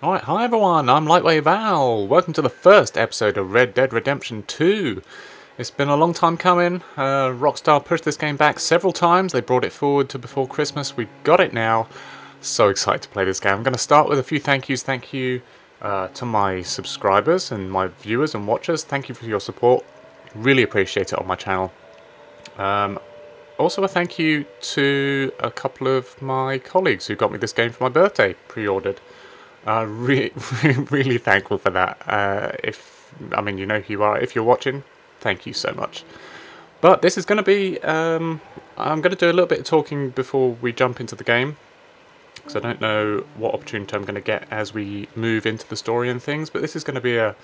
Alright, hi everyone, I'm Lightwave Al. Welcome to the first episode of Red Dead Redemption 2. It's been a long time coming. Uh, Rockstar pushed this game back several times. They brought it forward to before Christmas. We've got it now. So excited to play this game. I'm going to start with a few thank yous. Thank you uh, to my subscribers and my viewers and watchers. Thank you for your support. Really appreciate it on my channel. Um, also a thank you to a couple of my colleagues who got me this game for my birthday, pre-ordered. Uh, re really thankful for that. Uh, if I mean, you know who you are. If you're watching, thank you so much. But this is going to be. Um, I'm going to do a little bit of talking before we jump into the game, because I don't know what opportunity I'm going to get as we move into the story and things. But this is going to be a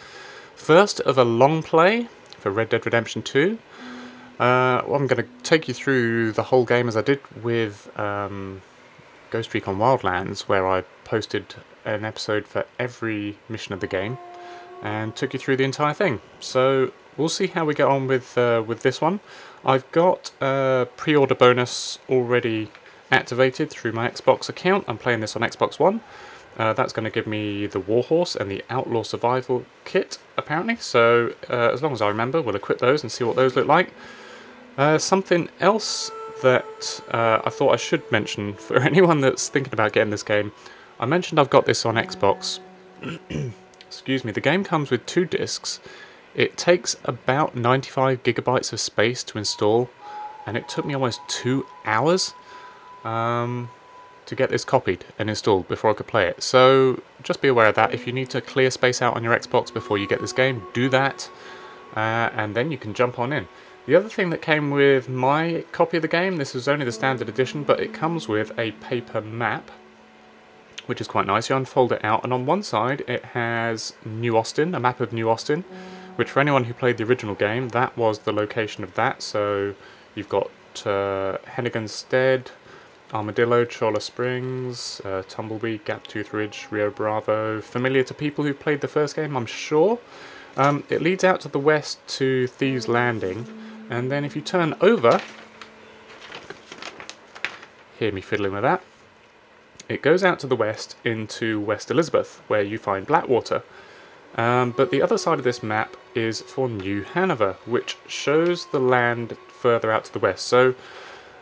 first of a long play for Red Dead Redemption 2. Uh, well, I'm going to take you through the whole game as I did with um, Ghost Recon Wildlands, where I posted an episode for every mission of the game and took you through the entire thing. So we'll see how we get on with uh, with this one. I've got a pre-order bonus already activated through my Xbox account. I'm playing this on Xbox One. Uh, that's going to give me the Warhorse and the Outlaw Survival Kit, apparently. So uh, as long as I remember, we'll equip those and see what those look like. Uh, something else that uh, I thought I should mention for anyone that's thinking about getting this game. I mentioned I've got this on Xbox. Excuse me, the game comes with two discs. It takes about 95 gigabytes of space to install, and it took me almost two hours um, to get this copied and installed before I could play it. So just be aware of that. If you need to clear space out on your Xbox before you get this game, do that, uh, and then you can jump on in. The other thing that came with my copy of the game, this is only the standard edition, but it comes with a paper map which is quite nice. You unfold it out, and on one side it has New Austin, a map of New Austin, which for anyone who played the original game, that was the location of that. So you've got uh, Hennigan's Stead, Armadillo, Cholla Springs, uh, Tumbleweed, Gaptooth Ridge, Rio Bravo. Familiar to people who played the first game, I'm sure. Um, it leads out to the west to Thieves Landing, and then if you turn over, hear me fiddling with that, it goes out to the west into West Elizabeth, where you find Blackwater. Um, but the other side of this map is for New Hanover, which shows the land further out to the west. So,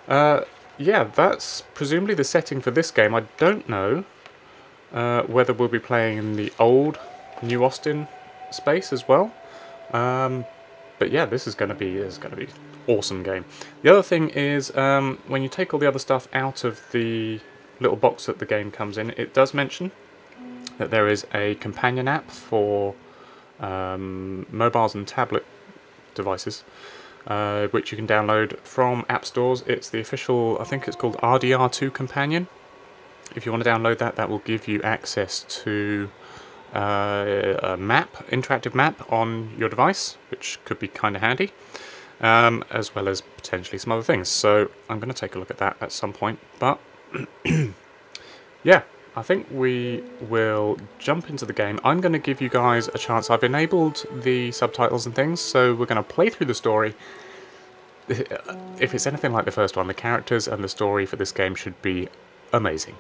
uh, yeah, that's presumably the setting for this game. I don't know uh, whether we'll be playing in the old New Austin space as well. Um, but yeah, this is going to be is going to be awesome game. The other thing is um, when you take all the other stuff out of the little box that the game comes in, it does mention that there is a companion app for um, mobiles and tablet devices, uh, which you can download from app stores. It's the official, I think it's called RDR2 Companion. If you want to download that, that will give you access to uh, a map, interactive map on your device, which could be kind of handy, um, as well as potentially some other things. So I'm going to take a look at that at some point, but yeah, I think we will jump into the game. I'm going to give you guys a chance. I've enabled the subtitles and things, so we're going to play through the story. If it's anything like the first one, the characters and the story for this game should be amazing.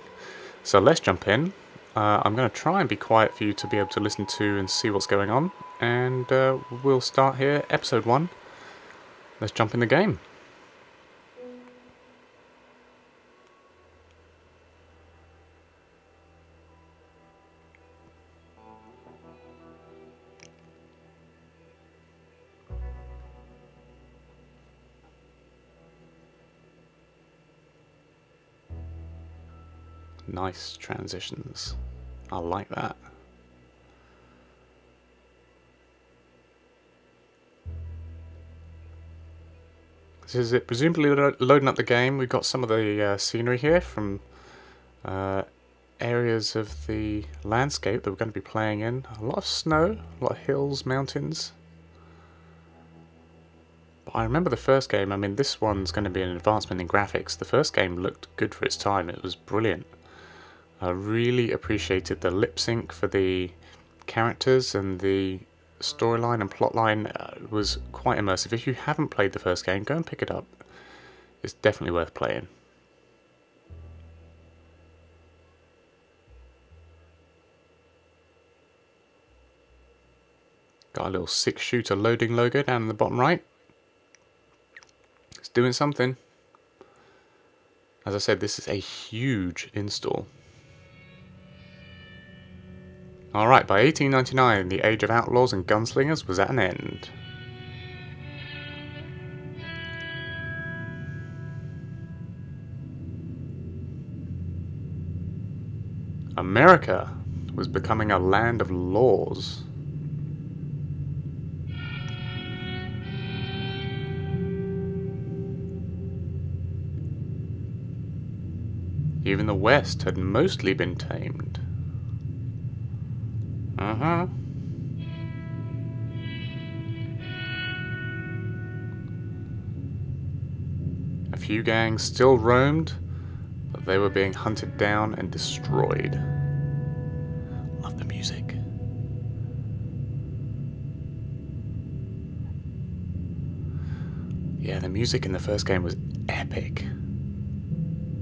So let's jump in. Uh, I'm going to try and be quiet for you to be able to listen to and see what's going on. And uh, we'll start here, episode 1. Let's jump in the game. Nice transitions. I like that. This is it. Presumably lo loading up the game. We've got some of the uh, scenery here from uh, areas of the landscape that we're going to be playing in. A lot of snow, a lot of hills, mountains. But I remember the first game, I mean this one's going to be an advancement in graphics. The first game looked good for its time, it was brilliant. I really appreciated the lip sync for the characters and the storyline and plotline uh, was quite immersive. If you haven't played the first game, go and pick it up. It's definitely worth playing. Got a little six shooter loading logo down in the bottom right. It's doing something. As I said, this is a huge install. Alright, by 1899, the age of outlaws and gunslingers was at an end. America was becoming a land of laws. Even the West had mostly been tamed. Uh huh. A few gangs still roamed, but they were being hunted down and destroyed. Love the music. Yeah, the music in the first game was epic.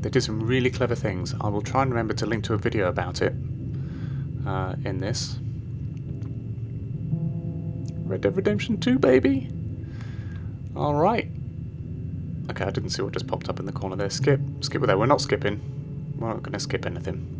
They did some really clever things. I will try and remember to link to a video about it uh, in this. Red Dead Redemption 2, baby! Alright. Okay, I didn't see what just popped up in the corner there. Skip. Skip there. We're not skipping. We're not going to skip anything.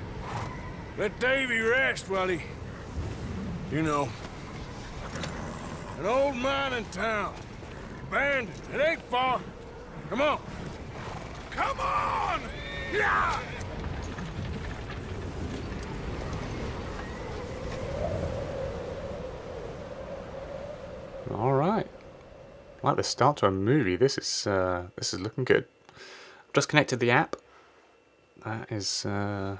Let Davy rest while he... You know. An old mining town. Abandoned. It ain't far. Come on. Come on! Yeah! Alright. Like the start to a movie. This is uh, this is looking good. I've just connected the app. That is uh,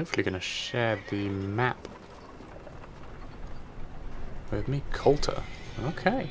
hopefully going to share the map with me. Colter. Okay.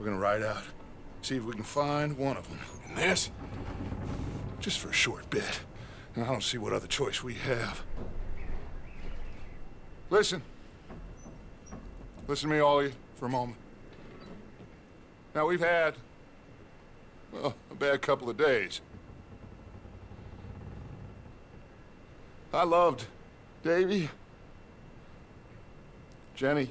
we're gonna ride out, see if we can find one of them. And this, just for a short bit. And I don't see what other choice we have. Listen. Listen to me, you, for a moment. Now, we've had, well, a bad couple of days. I loved Davy, Jenny,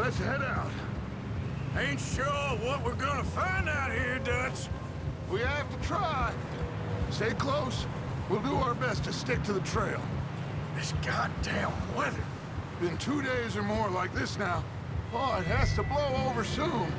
Let's head out. Ain't sure what we're gonna find out here, Dutch. We have to try. Stay close. We'll do our best to stick to the trail. This goddamn weather. Been two days or more like this now. Oh, it has to blow over soon.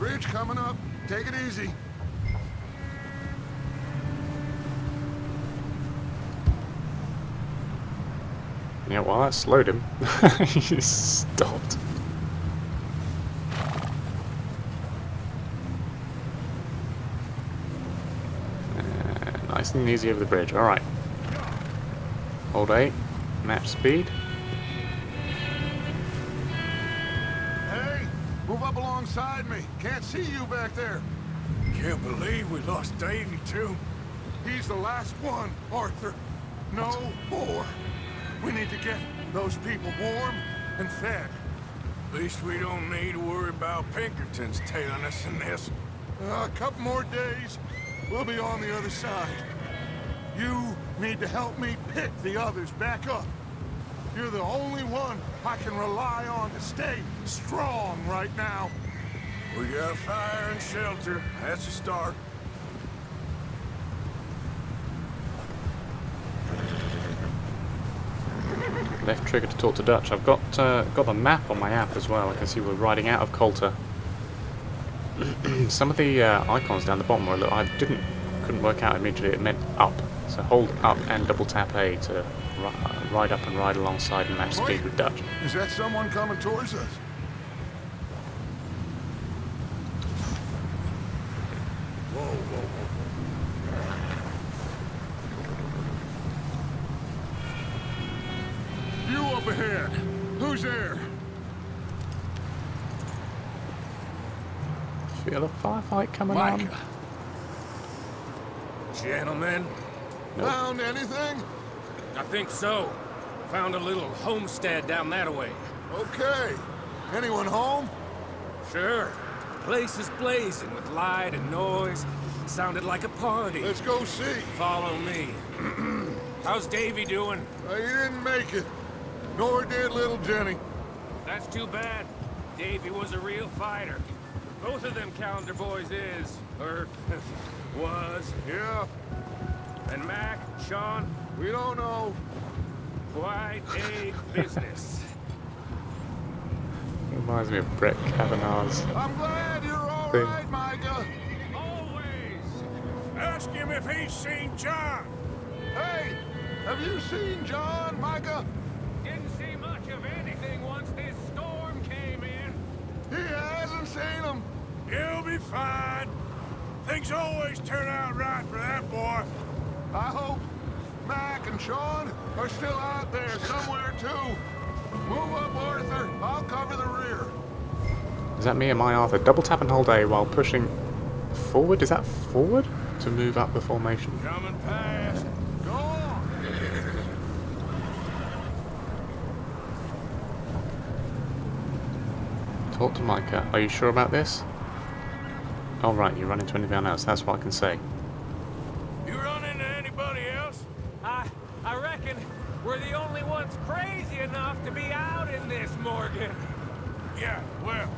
Bridge coming up. Take it easy. Yeah, well, that slowed him. he stopped. Uh, nice and easy over the bridge. All right. Hold A. Match speed. Hey, move up alongside me. Can't see you back there. Can't believe we lost Davy, too. He's the last one, Arthur. No more. We need to get those people warm and fed. At least we don't need to worry about Pinkertons tailing us in this. Uh, a couple more days, we'll be on the other side. You need to help me pick the others back up. You're the only one I can rely on to stay strong right now. We got fire and shelter. That's a start. Left trigger to talk to Dutch. I've got uh, got the map on my app as well. I can see we're riding out of Colter. Some of the uh, icons down the bottom were I didn't couldn't work out immediately. It meant up. So hold up and double tap A to ri- ride up and ride alongside and match speed with Dutch. Is that someone coming towards us? Whoa, whoa, whoa. You up ahead. Who's there? Feel a firefight coming on. Micah. Gentlemen, Found anything? I think so. Found a little homestead down that way. Okay. Anyone home? Sure. Place is blazing with light and noise. Sounded like a party. Let's go see. Follow me. How's Davy doing? Uh, he didn't make it. Nor did little Jenny. That's too bad. Davy was a real fighter. Both of them Callander boys is, or was. Yeah, And Mac, Sean, we don't know. quite a business. Reminds me of Brett Kavanaugh's. I'm glad you're all Thing. right, Micah. Always. Ask him if he's seen John. Hey, have you seen John, Micah? Didn't see much of anything once this storm came in. He hasn't seen him. He'll be fine. Things always turn out right for that boy. I hope Mac and Sean are still out there somewhere, too. Move up, Arthur. I'll cover the rear. Is that me and my Arthur? Double tap and hold A while pushing forward? Is that forward? To move up the formation. Coming past. Go on. Talk to Micah. Are you sure about this? Oh right, you run into anyone else, that's what I can say. You run into anybody else? I, I reckon we're the only ones crazy enough to be out in this, Morgan. Yeah, well,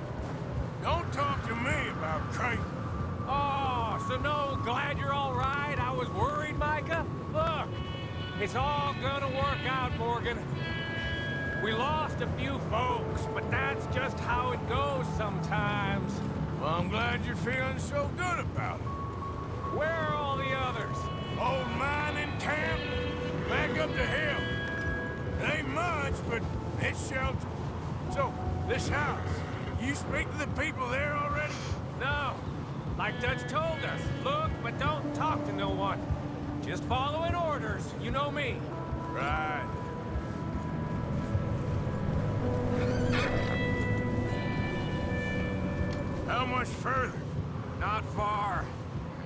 don't talk to me about crazy. Oh, so no, glad you're all right. I was worried, Micah. Look, it's all gonna work out, Morgan. We lost a few folks, but that's just how it goes sometimes. Well, I'm glad you're feeling so good about it. Where are all the others? Old mining camp, back up the hill. It ain't much, but it's shelter. So, this house, you speak to the people there already? No, like Dutch told us. Look, but don't talk to no one. Just following orders. You know me. Right. How much further? Not far.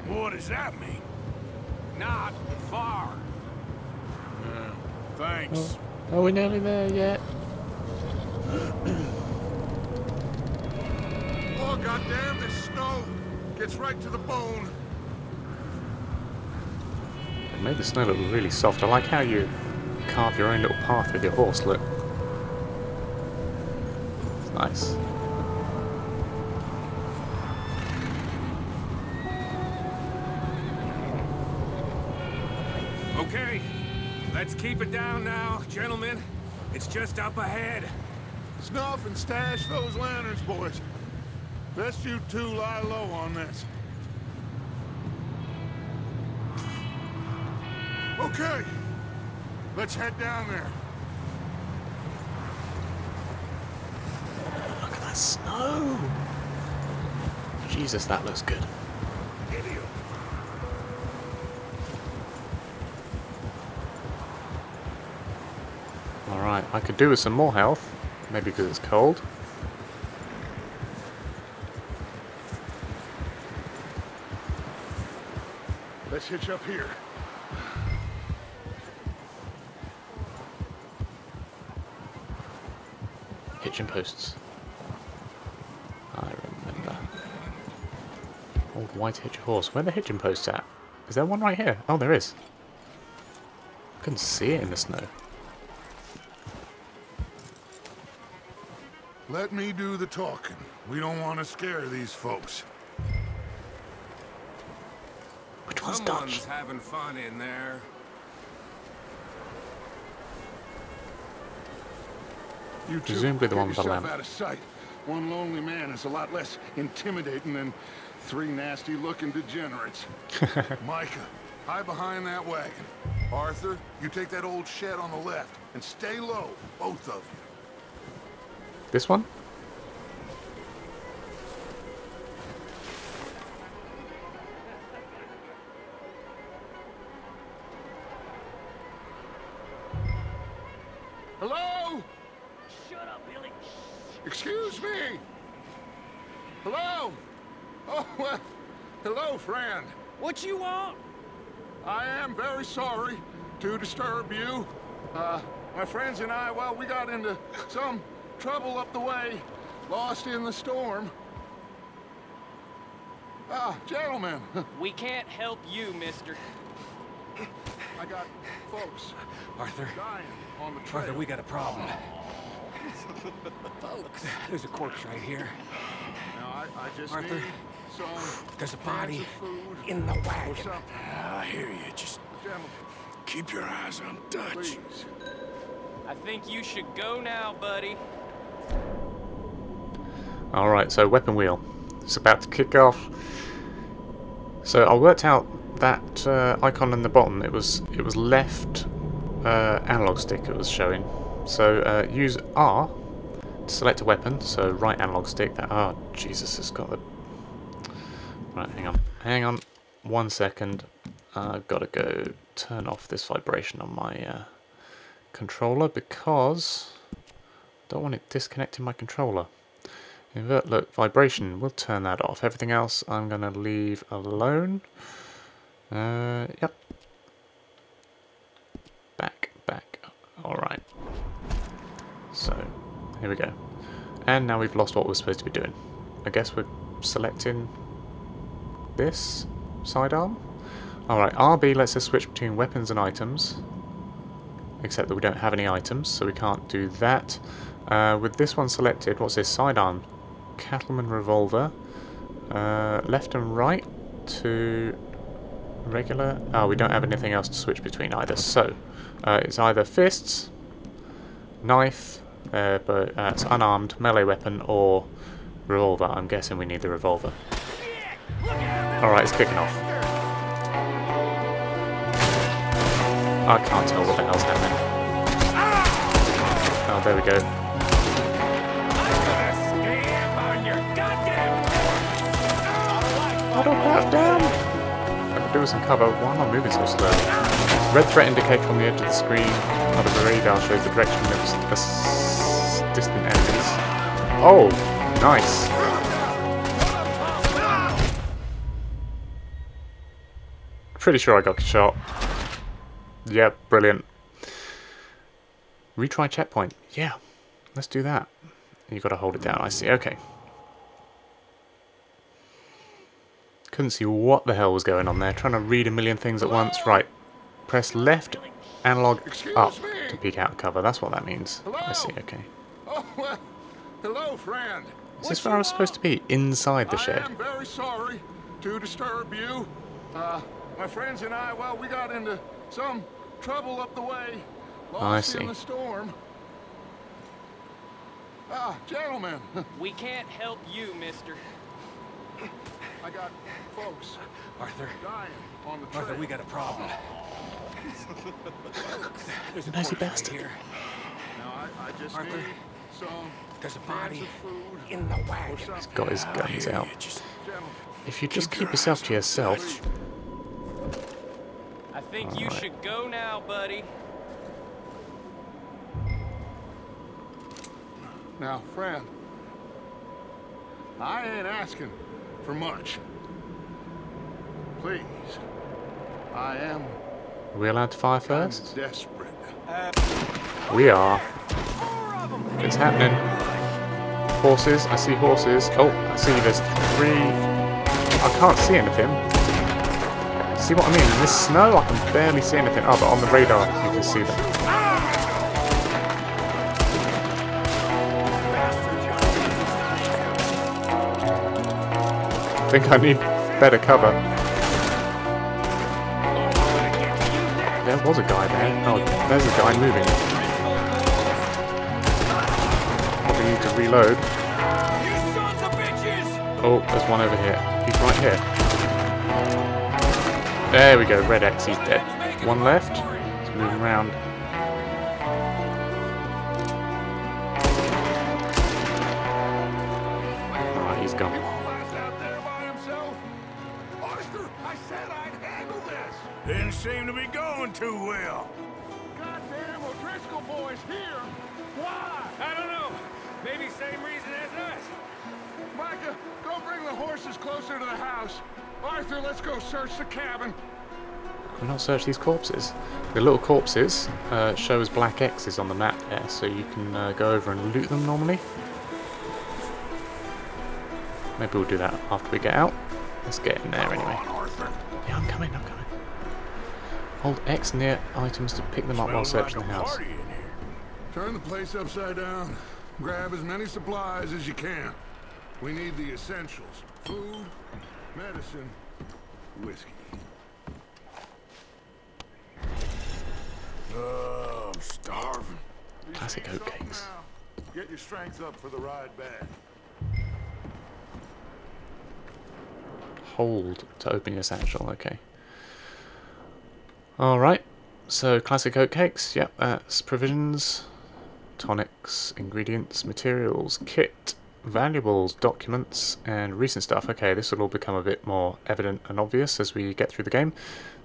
What does that mean? Not far. Uh, thanks. Are we nearly there yet? Oh, goddamn, this snow gets right to the bone. It made the snow look really soft. I like how you carve your own little path with your horse, look. It's nice. Okay, let's keep it down now, gentlemen. It's just up ahead. Snuff and stash those lanterns, boys. Best you two lie low on this. Okay, let's head down there. At! Jesus, that looks good. Alright, I could do with some more health. Maybe because it's cold. Let's hitch up here. Hitching posts. White hitch horse. Where are the hitching posts at? Is there one right here? Oh, there is. Couldn't see it in the snow. Let me do the talking. We don't want to scare these folks. Which one's Someone's Dutch? having fun in there. You two, Presumably the get one with the lamp. out of sight. One lonely man is a lot less intimidating than three nasty-looking degenerates. Micah, hide behind that wagon. Arthur, you take that old shed on the left and stay low, both of you. This one? Hello? Shut up, Billy. Excuse me. Hello? Oh, well, hello, friend. What you want? I am very sorry to disturb you. Uh, my friends and I, well, we got into some trouble up the way, lost in the storm. Ah, gentlemen, We can't help you, mister. I got folks Arthur, dying on the trail. Arthur, we got a problem. Folks, there's a corpse right here. Now, I, I just Arthur, need some There's a body in the wagon. I hear you. Just keep your eyes on Dutch. I think you should go now, buddy. Alright, so weapon wheel. It's about to kick off. So I worked out that uh, icon in the bottom, it was it was left uh, analog stick it was showing. So uh, use R to select a weapon, so right analog stick, that oh Jesus it's got the Right, hang on. One second. I've gotta go turn off this vibration on my uh, controller because I Don't want it disconnecting my controller. Invert look vibration. We'll turn that off. Everything else I'm going to leave alone. Uh, yep. Back, back. Alright. So, here we go. And now we've lost what we're supposed to be doing. I guess we're selecting this sidearm. Alright, RB lets us switch between weapons and items. Except that we don't have any items, so we can't do that. Uh, with this one selected, what's this? Sidearm. Cattleman revolver. Uh, left and right to regular. Oh, we don't have anything else to switch between either. So, uh, it's either fists, knife, uh, but uh, it's unarmed, melee weapon, or revolver. I'm guessing we need the revolver. Alright, it's kicking off. I can't tell what the hell's happening. Oh, there we go. Auto crash down! I could do with some cover. Why am I moving so slow? Red threat indicator on the edge of the screen the radar shows the direction of distant enemies. Oh, nice. Pretty sure I got shot. Yep, brilliant. Retry checkpoint. Yeah, let's do that. you got to hold it down, I see. Okay. Couldn't see what the hell was going on there. Trying to read a million things at once. Right. Press left analog up to peek out cover. That's what that means. I see, okay. Oh, well, hello, friend. Is this where I was supposed to be? Inside the I shed? am very sorry to disturb you. Uh, my friends and I, well, we got into some trouble up the way. Lost I in the storm. Ah, gentlemen, We can't help you, mister. I got folks Arthur, dying on the trail. Arthur, we got a problem. There's a Nosy corpse right bastard. here. Now, I, I just Arthur, need some There's a body in the wagon. He's Got his guns out. If you just keep yourself to yourself. I think you Alright. should go now, buddy. Now, friend, I ain't asking for much. Please, I am Are we allowed to fire first? desperate. We are. It's happening. Horses. I see horses. Oh, I see there's three. I can't see anything. See what I mean? In this snow, I can barely see anything. Oh, but on the radar, you can see them. I think I need better cover. There was a guy there. Oh, there's a guy moving. Probably need to reload. Oh, there's one over here. He's right here. There we go. Red X, he's dead. One left. He's moving around. Alright, he's gone. by himself i said i'd handle this didn't seem to be going too well. Goddamn O'Driscoll boys here. Why? I don't know. Maybe same reason as us. Micah, go bring the horses closer to the house. Arthur, let's go search the cabin. Can we not search these corpses? The little corpses uh, show as black X's on the map there, so you can uh, go over and loot them normally. Maybe we'll do that after we get out. Let's get in there anyway. Yeah, I'm coming, I'm coming. Hold X near items to pick them up while searching the house. party in here. Turn the place upside down. Grab as many supplies as you can. We need the essentials. Food, medicine, whiskey. Oh, I'm starving. Classic oatcakes. Get your strength up for the ride back. Hold to open your satchel, okay. Alright, so classic oatcakes, yep, that's provisions, tonics, ingredients, materials, kit, valuables, documents, and recent stuff. Okay, this will all become a bit more evident and obvious as we get through the game.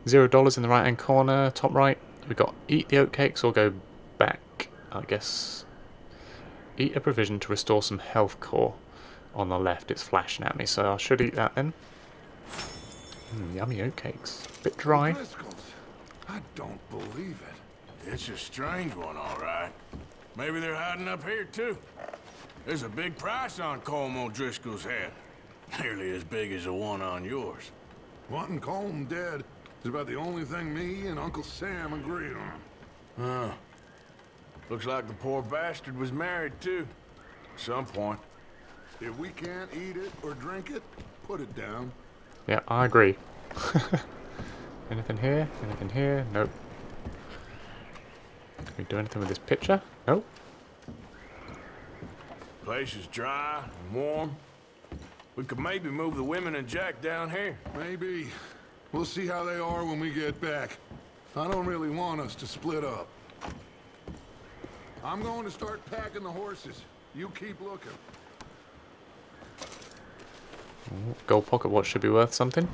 Zero dollars in the right hand corner, top right. We've got eat the oatcakes or go back, I guess. Eat a provision to restore some health core. On the left, it's flashing at me, so I should eat that then. Mm, yummy oatcakes. Bit dry. I don't believe it. It's a strange one, all right. Maybe they're hiding up here, too. There's a big price on Colm O'Driscoll's head. Nearly as big as the one on yours. Wanting Colm dead is about the only thing me and Uncle Sam agree on. Huh. Looks like the poor bastard was married, too. At some point. If we can't eat it or drink it, put it down. Yeah, I agree. anything here? Anything here? Nope. Can we do anything with this picture? Nope. Place is dry and warm. We could maybe move the women and Jack down here. Maybe. We'll see how they are when we get back. I don't really want us to split up. I'm going to start packing the horses. You keep looking. Gold pocket watch should be worth something.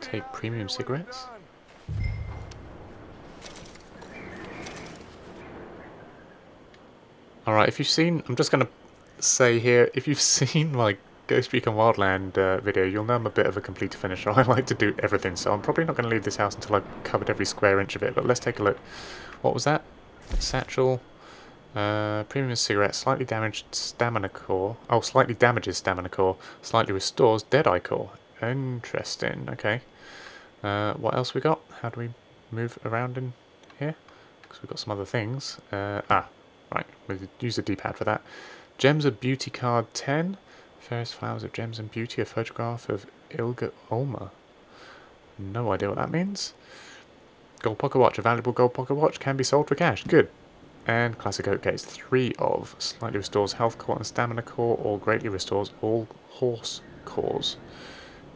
Take premium here when cigarettes. you're done. Alright, if you've seen, I'm just going to say here, if you've seen my Ghost Recon Wildland uh, video, you'll know I'm a bit of a complete finisher. I like to do everything, so I'm probably not going to leave this house until I've covered every square inch of it, but let's take a look. What was that? Satchel. Uh, premium cigarette, slightly damaged stamina core. Oh, slightly damages stamina core, slightly restores Deadeye core. Interesting, okay. Uh, what else we got? How do we move around in here? Because we've got some other things. Uh, ah, right, we'll use the D-pad for that. Gems of Beauty card 10. Fairest Flowers of Gems and Beauty, a photograph of Ilga Olma. No idea what that means. Gold pocket watch, a valuable gold pocket watch can be sold for cash. Good. And classic oatcakes, three of. Slightly restores health core and stamina core, or greatly restores all horse cores.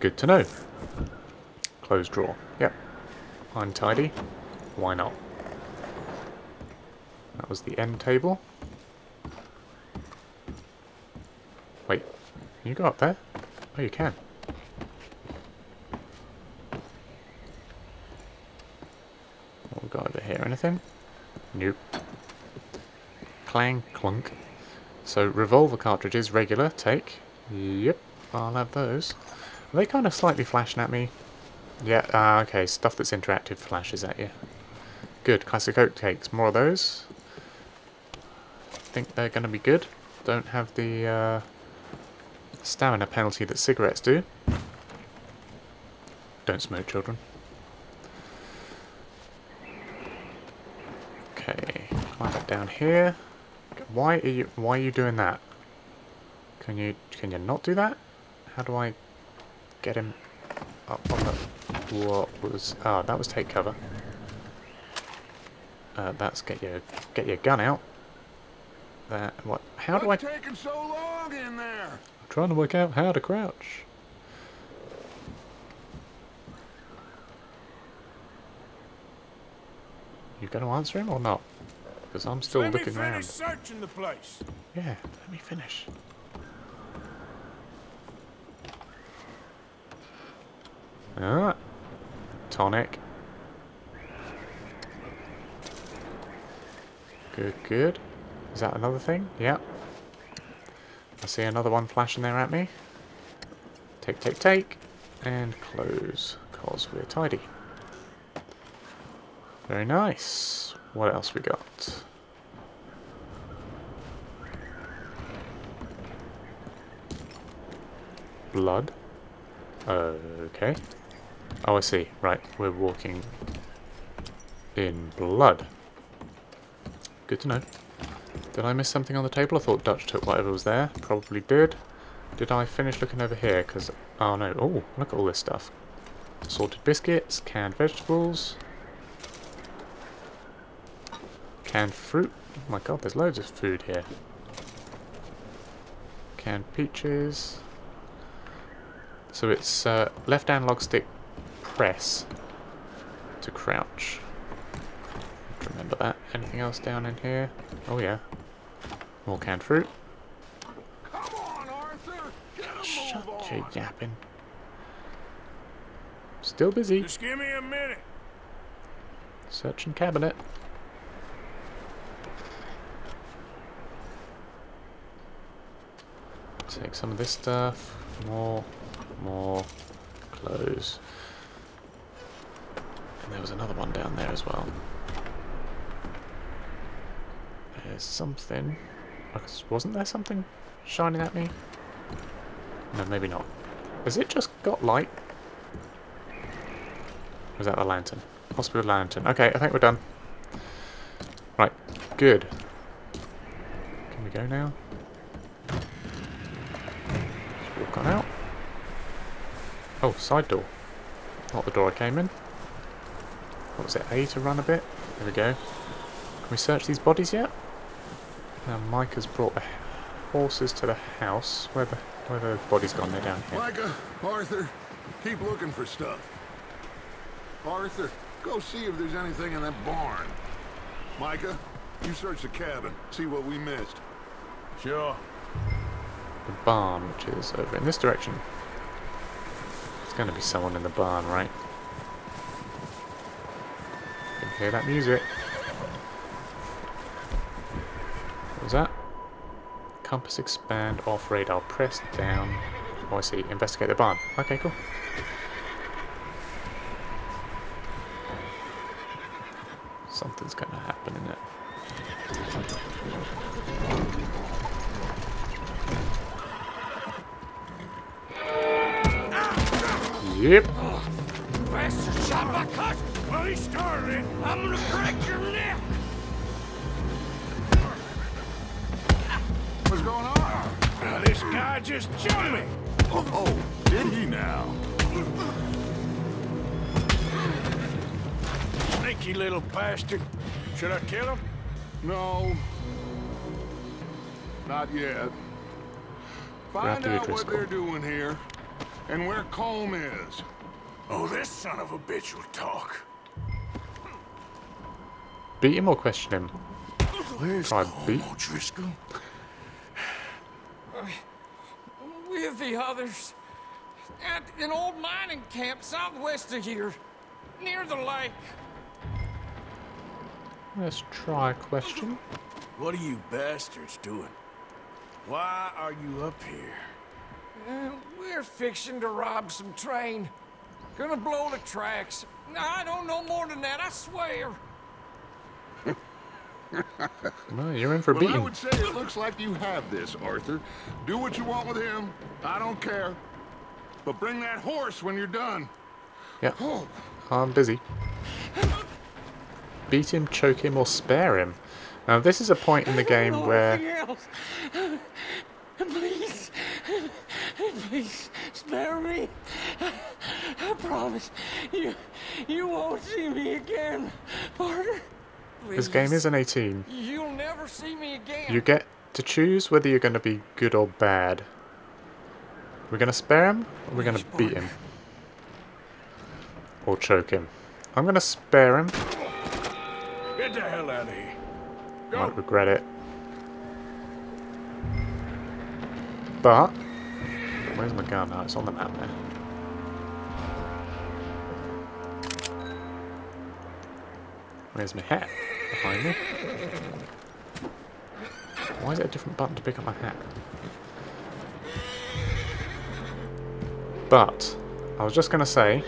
Good to know. Closed drawer. Yep. Untidy. Why not? That was the end table. Wait, can you go up there? Oh, you can. What we got over here? Anything? Nope. Clang clunk. So revolver cartridges, regular, take. Yep, I'll have those. Are they kind of slightly flashing at me? Yeah, ah, okay, stuff that's interactive flashes at you. Good, classic oat cakes, more of those. Think they're going to be good. Don't have the uh, stamina penalty that cigarettes do. Don't smoke, children. Okay, climb back down here. Why are you why are you doing that? Can you can you not do that? How do I get him up on the what was ah that was take cover. Uh, that's get your get your gun out. That what how do I What's taking so long in there? I'm trying to work out how to crouch. You going to answer him or not? Because I'm still Let me looking finish around. searching the place. Yeah, let me finish. Ah, tonic. Good, good. Is that another thing? Yep. I see another one flashing there at me. Take, take, take. And close, because we're tidy. Very nice. What else we got? Blood. Okay. Oh, I see. Right, we're walking in blood. Good to know. Did I miss something on the table? I thought Dutch took whatever was there. Probably did. Did I finish looking over here? Because, oh no. Oh, look at all this stuff. Salted biscuits, canned vegetables, canned fruit. Oh my god, there's loads of food here. Canned peaches. So it's uh, left analog stick press to crouch that. Uh, anything else down in here? Oh yeah. More canned fruit. Come on, Arthur. Shut on. yapping. Still busy. Just give me a minute. Searching cabinet. Take some of this stuff. More, more clothes. And there was another one down there as well. There's something. Wasn't there something shining at me? No, maybe not. Has it just got light? Was that the lantern? Possibly the lantern. Okay, I think we're done. Right, good. Can we go now? Just walk on out. Oh, side door. Not the door I came in. What was it, A to run a bit? There we go. Can we search these bodies yet? Now Micah has brought the horses to the house. Where the where the bodies gone? They're down here. Micah, Arthur, keep looking for stuff. Arthur, go see if there's anything in that barn. Micah, you search the cabin, see what we missed. Sure. The barn, which is over in this direction. There's going to be someone in the barn, right? Can hear that music. Was that? Compass expand off radar. Press down. Oh, I see. Investigate the barn. Okay, cool. Something's to happen in it. Yep. Just jumped me. Oh, oh, did he now? Sneaky little bastard. Should I kill him? No. Not yet. Find out what they're doing here, and where Colm is. Oh, this son of a bitch will talk. Beat him or question him? Where's Try beat. Colm O'Driscoll? With the others. At an old mining camp southwest of here. Near the lake. Let's try a question. What are you bastards doing? Why are you up here? Uh, we're fixing to rob some train. Gonna blow the tracks. I don't know more than that, I swear. Well, you're in for a Well, I would say it looks like you have this, Arthur. Do what you want with him. I don't care. But bring that horse when you're done. Yeah, Oh. I'm busy. Beat him, choke him, or spare him. Now, this is a point in the game where. Please. Please spare me. I promise you you won't see me again. Partner. This game is an 18. You'll never see me again. You get to choose whether you're going to be good or bad. We're going to spare him, or we're going to beat him. Or choke him. I'm going to spare him. Get the hell out of here. Might regret it. But, where's my gun? Oh, it's on the map there. Where's my hat? Behind me. Why is it a different button to pick up my hat? But, I was just going to say,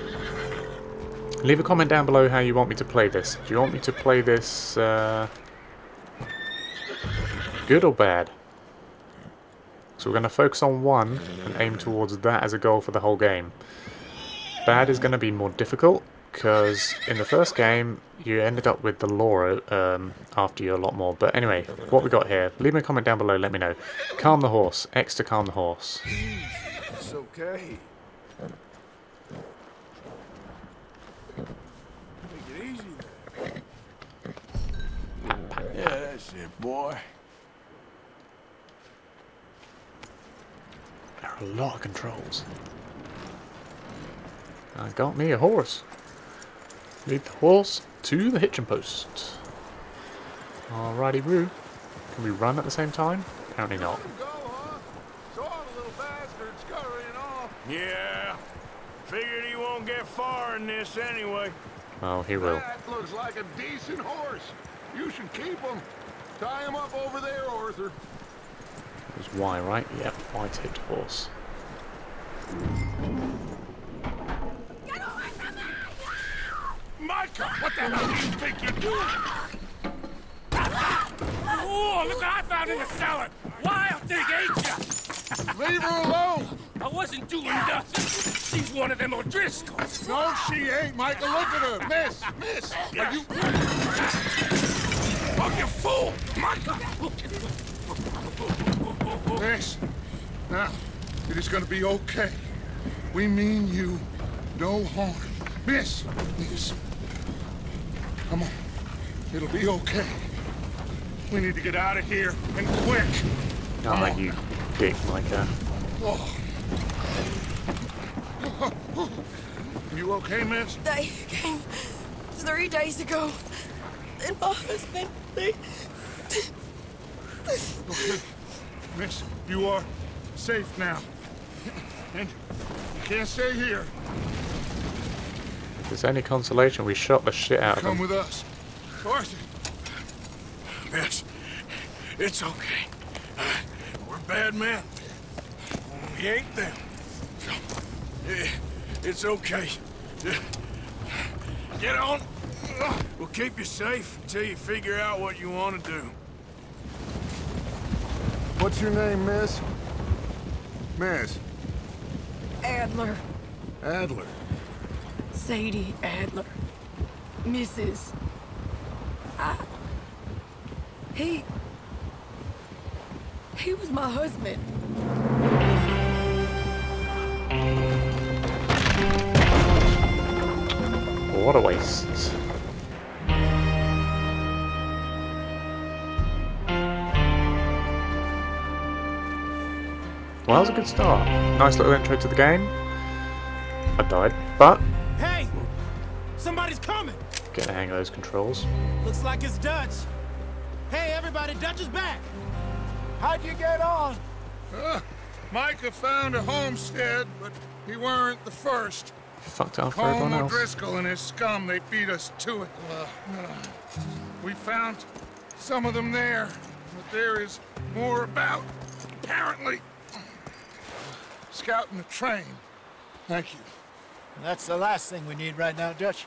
leave a comment down below how you want me to play this. Do you want me to play this, uh, good or bad? So we're going to focus on one and aim towards that as a goal for the whole game. Bad is going to be more difficult because in the first game you ended up with the Laura um, after you a lot more. But anyway, what we got here, leave me a comment down below, let me know. Calm the horse, X to calm the horse. It's okay. Take it easy there. Yeah, that's it, boy. There are a lot of controls. I got me a horse. Lead the horse to the hitching post. Alrighty, Roo. Can we run at the same time? Apparently not. Go, huh? So all the little bastards scurrying off. Yeah. Figured he won't get far in this anyway. Oh, he will. That looks like a decent horse. You should keep him. Tie him up over there, Arthur. It was Y, right? Yep, Y tipped horse. Micah, what the hell do you think you're doing? Oh, look what I found in the cellar! Wild thing, ain't ya? Leave her alone! I wasn't doing nothing. She's one of them O'Driscolls. No, she ain't, Micah. Look at her. Miss, miss. Are you... Oh, you fool! Micah! Miss, now, it is gonna be okay. We mean you no harm. Miss, miss. Come on. It'll be okay. We need to get out of here, and quick. Not like you dick, Micah. Oh. You okay, miss? They came three days ago. And my husband, they... Okay. Miss, you are safe now. And you can't stay here. If there's any consolation, we shot the shit out of them. Come with us. Arthur, Miss, it's okay. Uh, we're bad men. We ain't them. So, it's okay. Uh, Get on. We'll keep you safe until you figure out what you want to do. What's your name, miss? Miss Adler. Adler. Sadie Adler. Mrs. I... He... He was my husband. What a waste. Well, that was a good start. Nice little intro to the game. I died, but coming! get the hang of those controls. Looks like it's Dutch. Hey, everybody, Dutch is back! How'd you get on? uh, Micah found a homestead, but he weren't the first. Fucked it up for Colm everyone else. O'Driscoll and his scum, they beat us to it. Uh, we found some of them there, but there is more about, apparently. Scouting the train. Thank you. That's the last thing we need right now, Dutch.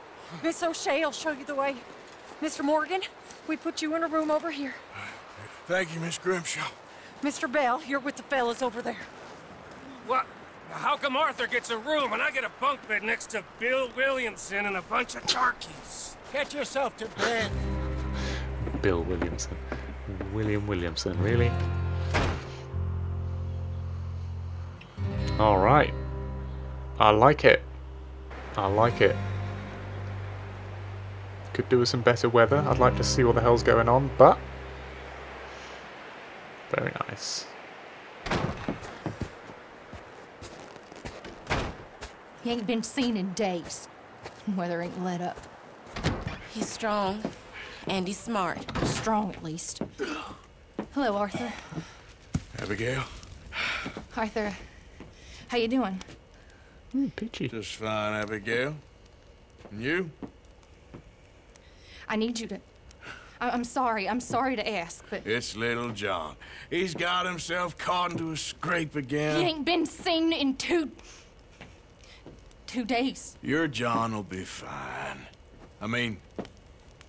Miss O'Shea will show you the way. Mr. Morgan, we put you in a room over here. Thank you, Miss Grimshaw. Mr. Bell, you're with the fellas over there. What? How come Arthur gets a room and I get a bunk bed next to Bill Williamson and a bunch of darkies? Get yourself to bed. Bill Williamson. William Williamson, really? Alright. I like it. I like it. Could do with some better weather. I'd like to see what the hell's going on, but... Very nice. He ain't been seen in days. Weather ain't let up. He's strong, and he's smart. Strong, at least. Hello, Arthur. Abigail? Arthur, how you doing? Hmm, peachy. Just fine, Abigail. And you? I need you to... I- I'm sorry. I'm sorry to ask, but It's little John. He's got himself caught into a scrape again. he ain't been seen in two... two days. Your John will be fine. I mean,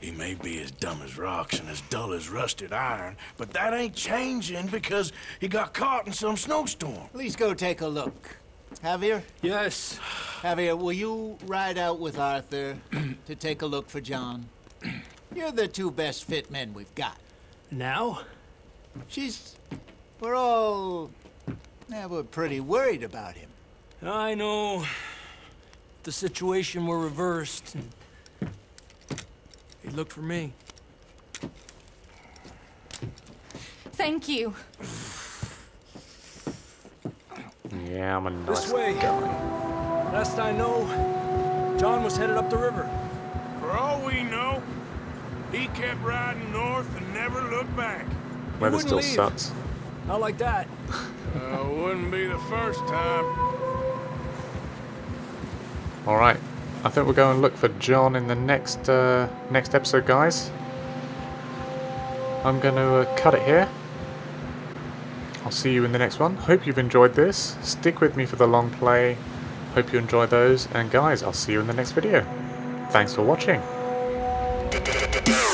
he may be as dumb as rocks and as dull as rusted iron, but that ain't changing because he got caught in some snowstorm. Please go take a look. Javier? Yes. Javier, will you ride out with Arthur to take a look for John? You're the two best fit men we've got. Now? She's... We're all... Yeah, we're pretty worried about him. I know. The situation were reversed. and He looked for me. Thank you. Yeah, I'm a nice This way. guy. Last I know, John was headed up the river. For all we know, he kept riding north and never looked back. Weather still leave. sucks. Not like that. Uh, wouldn't be the first time. All right, I think we'll go and look for John in the next uh, next episode, guys. I'm going to uh, cut it here. I'll see you in the next one. Hope you've enjoyed this. Stick with me for the long play. Hope you enjoy those. And guys, I'll see you in the next video. Thanks for watching. Thank